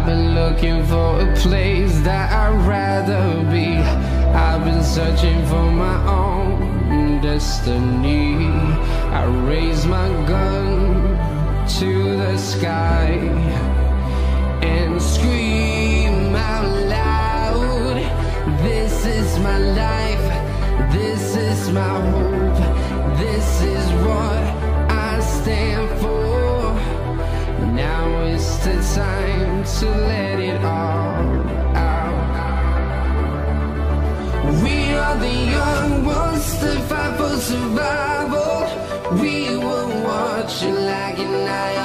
I've been looking for a place that I'd rather be. I've been searching for my own destiny. I raise my gun to the sky and scream out loud. This is my life, this is my hope, this is what I stand for. Now is the time to let it all out. We are the young ones that fight for survival. We will watch you like an eye